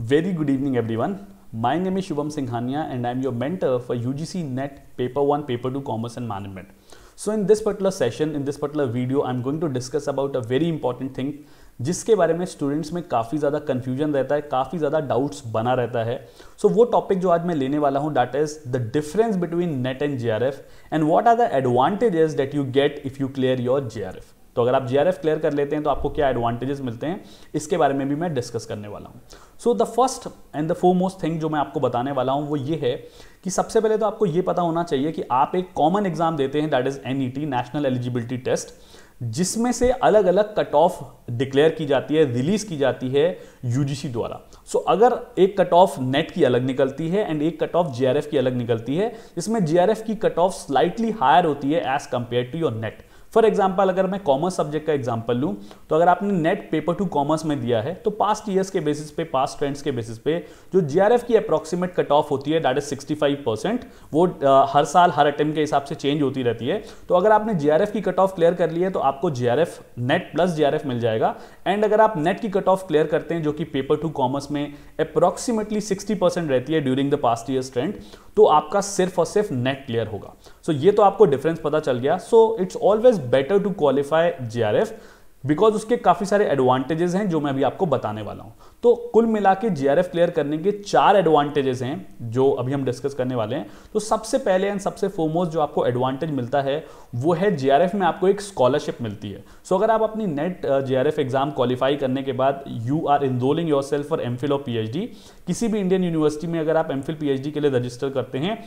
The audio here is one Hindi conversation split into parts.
Very good evening everyone my name is Shubham Singhania and I am your mentor for C NET paper one paper two commerce and management so in this particular session in this particular video I am going to discuss about a very important thing जिसके बारे में स्टूडेंट्स में काफ़ी ज़्यादा कन्फ्यूज़न रहता है काफ़ी ज़्यादा डाउट्स बना रहता है। सो so, वो टॉपिक जो आज मैं लेने वाला हूँ that is the difference between NET and J R F and what are the advantages that you get if you clear your J R F तो अगर आप जीआरएफ क्लियर कर लेते हैं तो आपको क्या एडवांटेजेस मिलते हैं? इसके बारे में भी मैं डिस्कस करने वाला हूँ। So the first and the foremost thing जो मैं आपको बताने वाला हूँ वो ये है कि सबसे पहले तो आपको ये पता होना चाहिए कि आप एक कॉमन एग्ज़ाम देते हैं that is an national eligibility test जिसमें से अलग अलग कट ऑफ़ डिक्लेयर की जाती है रिलीज़ की जाती है यूजीसी द्वारा। सो so, अगर एक कट ऑफ़ नेट की अलग निकलती है एंड एक कट ऑफ़ जीआरएफ की अलग निकलती है जिसमें जीआरएफ की कट ऑफ़ स्लाइटली हायर होती है as compared to your NET for example अगर मैं कॉमर्स सब्जेक्ट का एग्ज़ाम्पल लूँ तो अगर आपने नेट पेपर टू कॉमर्स में दिया है तो पास्ट ईयर्स के बेसिस पे पास्ट ट्रेंड्स के बेसिस पे जो जीआरएफ की अप्रॉक्सीमेट कट ऑफ़ होती है दैट इज़ 65 परसेंट वो आ, हर साल हर अटेम्प्ट के हिसाब से चेंज होती रहती है। तो अगर आपने जीआरएफ की कट ऑफ़ क्लियर कर ली है तो आपको J R F NET plus J R F मिल जाएगा। एंड अगर आप नेट की कट ऑफ़ क्लियर करते हैं जो कि पेपर टू कॉमर्स में अप्रॉक्सीमेटली सिक्सटी रहती है during the past years trend तो आपका सिर्फ़ और सिर्फ़ नेट क्लियर होगा। सो so, ये तो आपको डिफरेंस पता चल गया। So it's always better to qualify JRF because उसके काफ़ी सारे एडवांटेजेस हैं जो मैं अभी आपको बताने वाला हूँ। तो कुल मिला के जीआरएफ क्लियर करने के चार एडवांटेजेस हैं जो अभी हम डिस्कस करने वाले हैं। तो सबसे पहले एंड सबसे फोरमोस्ट जो आपको एडवांटेज मिलता है वो है जीआरएफ में आपको एक स्कॉलरशिप मिलती है। सो so, अगर आप अपनी नेट जीआरएफ एग्ज़ाम क्वालिफाई करने के बाद you are enrolling yourself for MPhil और पीएचडी किसी भी इंडियन यूनिवर्सिटी में अगर आप एमफिल पीएचडी के लिए रजिस्टर करते हैं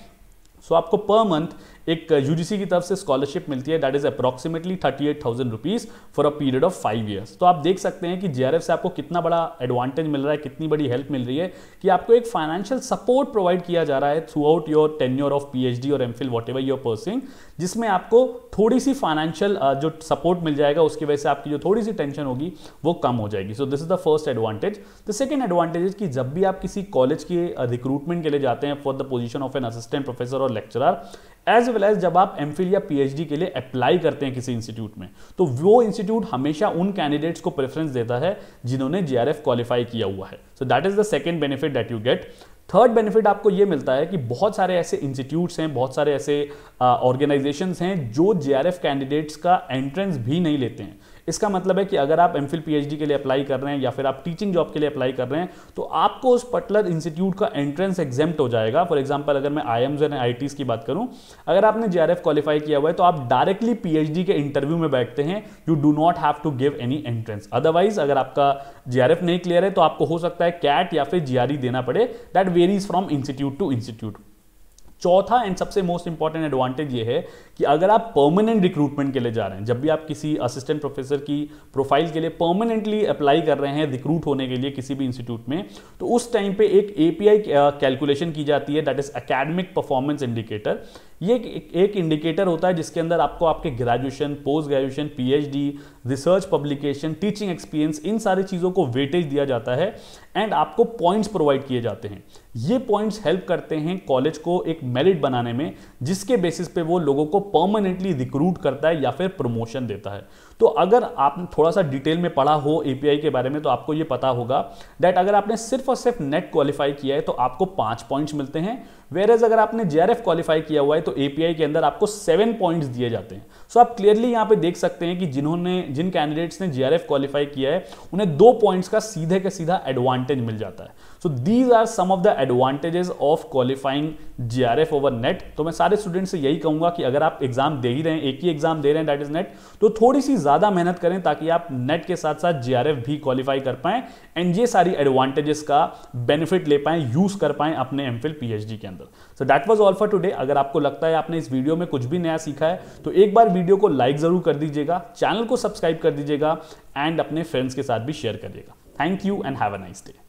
सो so, आपको पर मंथ एक यूजीसी की तरफ़ से स्कॉलरशिप मिलती है that is approximately thirty eight thousand rupees for a period of five years तो आप देख सकते हैं कि जेआरएफ से आपको कितना बड़ा एडवांटेज मिल रहा है, कितनी बड़ी हेल्प मिल रही है कि आपको एक फाइनेंशियल सपोर्ट प्रोवाइड किया जा रहा है throughout your tenure of PhD और MPhil whatever your pursuing जिसमें आपको थोड़ी सी फाइनेंशियल जो सपोर्ट मिल जाएगा, उसकी वजह से आपकी जो थोड़ी सी टेंशन होगी, वो कम हो जाएगी. So this is the first advantage the second advantage कि जब भी आप किसी कॉलेज के रिक्रूटमेंट के लिए जाते हैं for the position of an assistant professor और लेक्चरर एज वेल एज जब आप एम या पीएचडी के लिए अप्लाई करते हैं किसी इंस्टीट्यूट में तो वो इंस्टीट्यूट हमेशा उन कैंडिडेट्स को प्रेफरेंस देता है जिन्होंने जे आर क्वालिफाई किया हुआ है। So that is the second benefit that you get third benefit आपको ये मिलता है कि बहुत सारे ऐसे इंस्टीट्यूट्स हैं, बहुत सारे ऐसे ऑर्गेनाइजेशंस हैं जो जेआरएफ कैंडिडेट्स का एंट्रेंस भी नहीं लेते हैं। इसका मतलब है कि अगर आप एम फिल के लिए अप्लाई कर रहे हैं या फिर आप टीचिंग जॉब के लिए अप्लाई कर रहे हैं तो आपको उस पर्टिकुलर इंस्टीट्यूट का एंट्रेंस एग्ज़ाम हो जाएगा। फॉर एग्ज़ाम्पल अगर मैं आई एम्स एंड आई की बात करूँ, अगर आपने जे आर क्वालिफाई किया हुआ है तो आप डायरेक्टली पीएचडी के इंटरव्यू में बैठते हैं। You do not have to give any entrance otherwise अगर आपका जेआरएफ नहीं क्लियर है तो आपको हो सकता है कैट या फिर जीआरई देना पड़े। That varies from institute to institute चौथा एंड सबसे मोस्ट इंपॉर्टेंट एडवांटेज ये है कि अगर आप परमानेंट रिक्रूटमेंट के लिए जा रहे हैं, जब भी आप किसी असिस्टेंट प्रोफेसर की प्रोफ़ाइल के लिए परमानेंटली अप्लाई कर रहे हैं रिक्रूट होने के लिए किसी भी इंस्टीट्यूट में तो उस टाइम पे एक एपीआई कैलकुलेशन की जाती है that is academic performance indicator ये एक इंडिकेटर होता है जिसके अंदर आपको आपके graduation post graduation PhD research publication teaching experience इन सारी चीज़ों को वेटेज दिया जाता है एंड आपको पॉइंट्स प्रोवाइड किए जाते हैं। ये पॉइंट्स हेल्प करते हैं कॉलेज को एक मेरिट बनाने में, जिसके बेसिस पे वो लोगों को परमानेंटली रिक्रूट करता है या फिर प्रमोशन देता है। तो अगर आपने थोड़ा सा डिटेल में पढ़ा हो एपीआई के बारे में तो आपको ये पता होगा दैट अगर आपने सिर्फ़ और सिर्फ़ नेट क्वालिफाई किया है तो आपको पाँच पॉइंट्स मिलते हैं। वेर एज अगर आपने जेआरएफ क्वालिफाई किया हुआ है तो एपीआई के अंदर आपको सेवन पॉइंट्स दिए जाते हैं। सो so आप क्लियरली यहाँ पे देख सकते हैं कि जिन्होंने, जिन कैंडिडेट्स ने जीआरएफ क्वालिफाई किया है, उन्हें दो पॉइंट्स का सीधे के सीधा एडवांटेज मिल जाता है। So these are some of the advantages of qualifying JRF over NET तो मैं सारे स्टूडेंट से यही कहूँगा कि अगर आप एग्ज़ाम दे ही रहे हैं, एक ही एग्ज़ाम दे रहे हैं दैट इज़ नेट तो थोड़ी सी ज़्यादा मेहनत करें ताकि आप नेट के साथ साथ जे भी क्वालिफाई कर पाए एंड ये सारी एडवांटेजेस का बेनिफिट ले पाएँ यूज़ कर पाए अपने एम फिल के अंदर। So that was all for today अगर आपको लगता है आपने इस वीडियो में कुछ भी नया सीखा है तो एक बार वीडियो को लाइक ज़रूर कर दीजिएगा चैनल को सब्सक्राइब कर दीजिएगा एंड अपने फ्रेंड्स के साथ भी शेयर करिएगा। Thank you and have a nice day